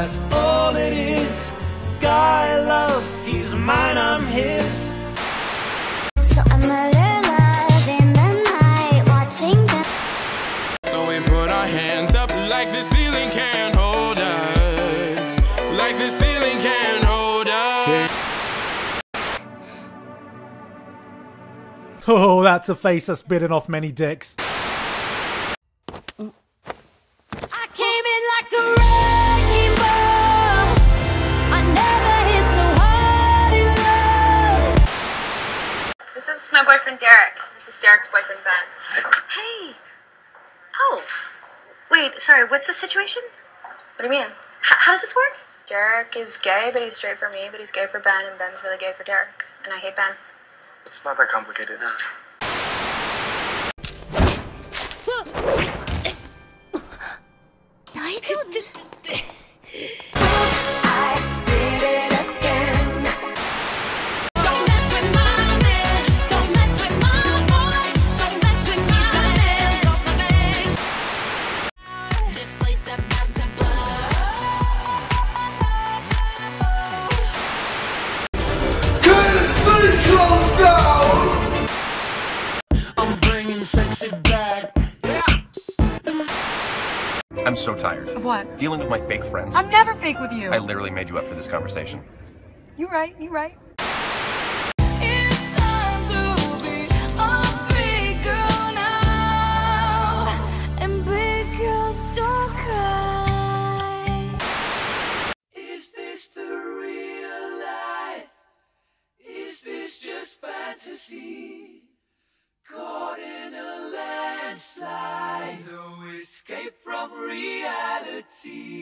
That's all it is. Guy I love. He's mine, I'm his. So I'm a little love in the night, watching the So we put our hands up like the ceiling can't hold us. Like the ceiling can't hold us. Oh, that's a face that's bitten off many dicks. My boyfriend Derek. This is Derek's boyfriend Ben. Hey. Oh. Wait, sorry, what's the situation? What do you mean? H- how does this work? Derek is gay, but he's straight for me, but he's gay for Ben, and Ben's really gay for Derek. And I hate Ben. It's not that complicated. I bringing sexy back. I'm so tired. Of what? Dealing with my fake friends. I'm never fake with you. I literally made you up for this conversation. You right, you right. It's time to be a big girl now. And big girls don't. Is this the real life? Is this just fantasy? Caught in a landslide, no escape from reality.